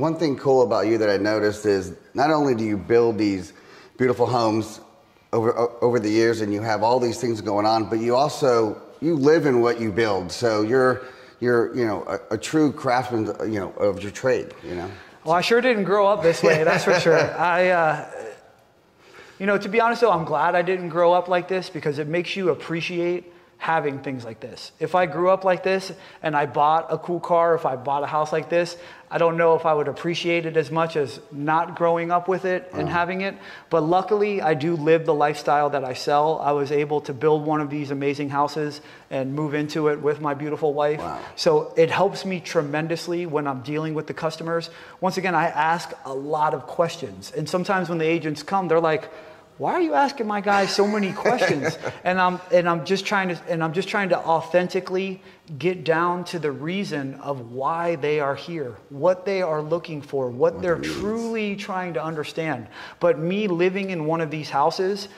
One thing cool about you that I noticed is not only do you build these beautiful homes over over the years, and you have all these things going on, but you also you live in what you build. So you're you're you know a, a true craftsman, you know, of your trade. You know. Well, I sure didn't grow up this way. That's for sure. I. Uh, you know, to be honest though, I'm glad I didn't grow up like this because it makes you appreciate having things like this. If I grew up like this and I bought a cool car, if I bought a house like this, I don't know if I would appreciate it as much as not growing up with it and uh-huh. having it. But luckily, I do live the lifestyle that I sell. I was able to build one of these amazing houses and move into it with my beautiful wife. Wow. So it helps me tremendously when I'm dealing with the customers. Once again, I ask a lot of questions. And sometimes when the agents come, they're like, why are you asking my guys so many questions? and I'm and I'm just trying to and I'm just trying to authentically get down to the reason of why they are here, what they are looking for, what, what they're truly trying to understand. But me living in one of these houses,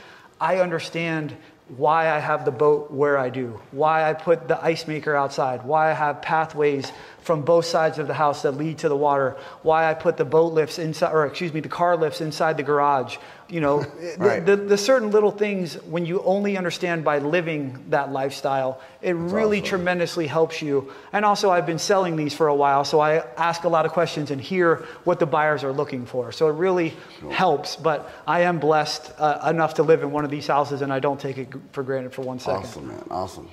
I understand why I have the boat where I do, why I put the ice maker outside, why I have pathways from both sides of the house that lead to the water, why I put the boat lifts inside, or excuse me, the car lifts inside the garage, you know, right. the, the, the, certain little things when you only understand by living that lifestyle, it That's really awesome. tremendously helps you. And also, I've been selling these for a while, so I ask a lot of questions and hear what the buyers are looking for. So it really sure. helps. But I am blessed uh, enough to live in one of these houses, and I don't take it for granted for one second. Awesome, man. Awesome.